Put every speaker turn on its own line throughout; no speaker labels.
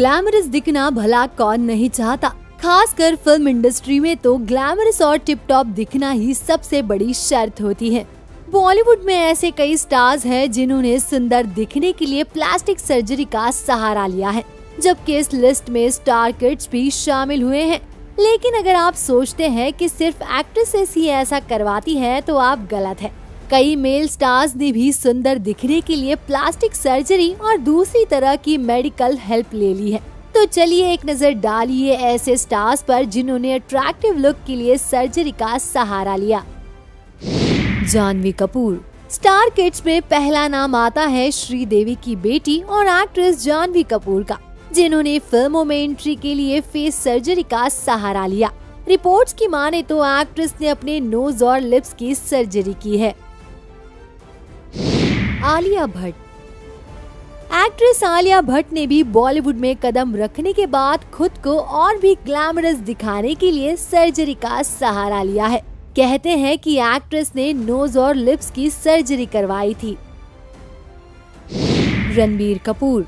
Glamorous दिखना भला कौन नहीं चाहता। खासकर फ़िल्म इंडस्ट्री में तो ग्लैमरस और टिप टॉप दिखना ही सबसे बड़ी शर्त होती है। बॉलीवुड में ऐसे कई स्टार्स हैं जिन्होंने सुंदर दिखने के लिए प्लास्टिक सर्जरी का सहारा लिया है, जबकि इस लिस्ट में स्टार किड्स भी शामिल हुए हैं। लेकिन अगर आप सोचते हैं कि सिर्फ़ एक्ट्रेसेस ही ऐसा करवाती है तो आप गलत है। कई मेल स्टार्स ने भी सुंदर दिखने के लिए प्लास्टिक सर्जरी और दूसरी तरह की मेडिकल हेल्प ले ली है। तो चलिए एक नज़र डालिए ऐसे स्टार्स पर जिन्होंने अट्रैक्टिव लुक के लिए सर्जरी का सहारा लिया। जानवी कपूर। स्टार किड्स में पहला नाम आता है श्रीदेवी की बेटी और एक्ट्रेस जानवी कपूर का, जिन्होंने फ़िल्मों में एंट्री के लिए फेस सर्जरी का सहारा लिया। रिपोर्ट्स की माने तो एक्ट्रेस ने अपने नोज़ और लिप्स की सर्जरी की है। आलिया भट्ट। एक्ट्रेस आलिया भट्ट ने भी बॉलीवुड में कदम रखने के बाद खुद को और भी ग्लैमरस दिखाने के लिए सर्जरी का सहारा लिया है। कहते हैं कि एक्ट्रेस ने नोज़ और लिप्स की सर्जरी करवाई थी। रणबीर कपूर।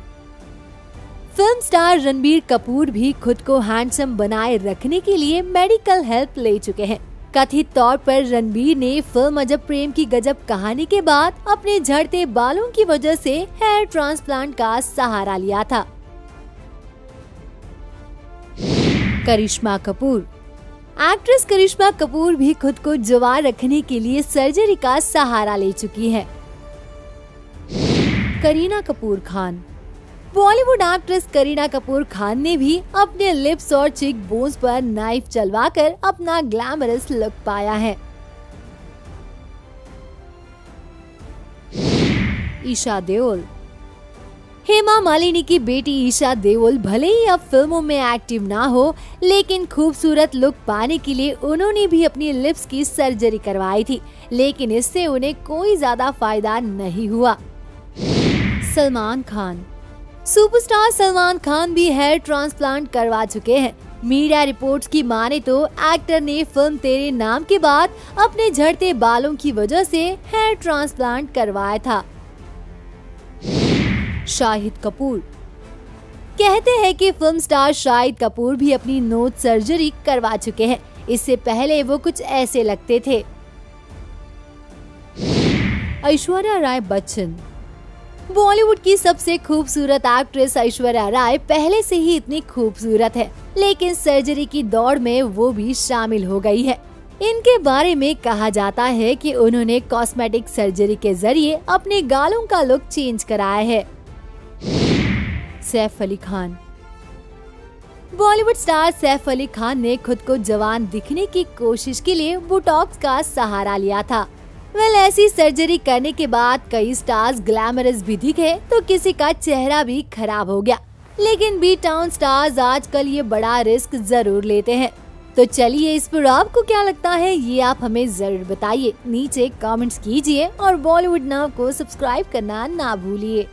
फ़िल्म स्टार रणबीर कपूर भी खुद को हैंडसम बनाए रखने के लिए मेडिकल हेल्प ले चुके हैं। कथित तौर पर रणबीर ने फ़िल्म अजब प्रेम की गजब कहानी के बाद अपने झड़ते बालों की वजह से हेयर ट्रांसप्लांट का सहारा लिया था। करिश्मा कपूर। एक्ट्रेस करिश्मा कपूर भी खुद को जवान रखने के लिए सर्जरी का सहारा ले चुकी है। करीना कपूर खान। बॉलीवुड एक्ट्रेस करीना कपूर खान ने भी अपने लिप्स और चिक बोन्स पर नाइफ चलवाकर अपना ग्लैमरस लुक पाया है। ईशा देओल। हेमा मालिनी की बेटी ईशा देओल भले ही अब फ़िल्मों में एक्टिव ना हो, लेकिन खूबसूरत लुक पाने के लिए उन्होंने भी अपनी लिप्स की सर्जरी करवाई थी, लेकिन इससे उन्हें कोई ज़्यादा फ़ायदा नहीं हुआ। सलमान खान। सुपरस्टार सलमान खान भी हेयर ट्रांसप्लांट करवा चुके हैं। मीडिया रिपोर्ट्स की माने तो एक्टर ने फ़िल्म तेरे नाम के बाद अपने झड़ते बालों की वजह से हेयर ट्रांसप्लांट करवाया था। शाहिद कपूर। कहते हैं कि फ़िल्म स्टार शाहिद कपूर भी अपनी नोट सर्जरी करवा चुके हैं। इससे पहले वो कुछ ऐसे लगते थे। ऐश्वर्या राय बच्चन। बॉलीवुड की सबसे खूबसूरत एक्ट्रेस ऐश्वर्या राय पहले से ही इतनी खूबसूरत है, लेकिन सर्जरी की दौड़ में वो भी शामिल हो गई है। इनके बारे में कहा जाता है कि उन्होंने कॉस्मेटिक सर्जरी के ज़रिए अपने गालों का लुक चेंज कराया है। सैफ अली खान। बॉलीवुड स्टार सैफ अली खान ने खुद को जवान दिखने की कोशिश के लिए बुटॉक्स का सहारा लिया था। वेल ऐसी सर्जरी करने के बाद कई स्टार्स ग्लैमरस भी दिखे तो किसी का चेहरा भी खराब हो गया। लेकिन बी टाउन स्टार्स आजकल ये बड़ा रिस्क ज़रूर लेते हैं। तो चलिए इस पर आपको क्या लगता है, ये आप हमें ज़रूर बताइए। नीचे कमेंट्स कीजिए और बॉलीवुड नाव को सब्सक्राइब करना ना भूलिए।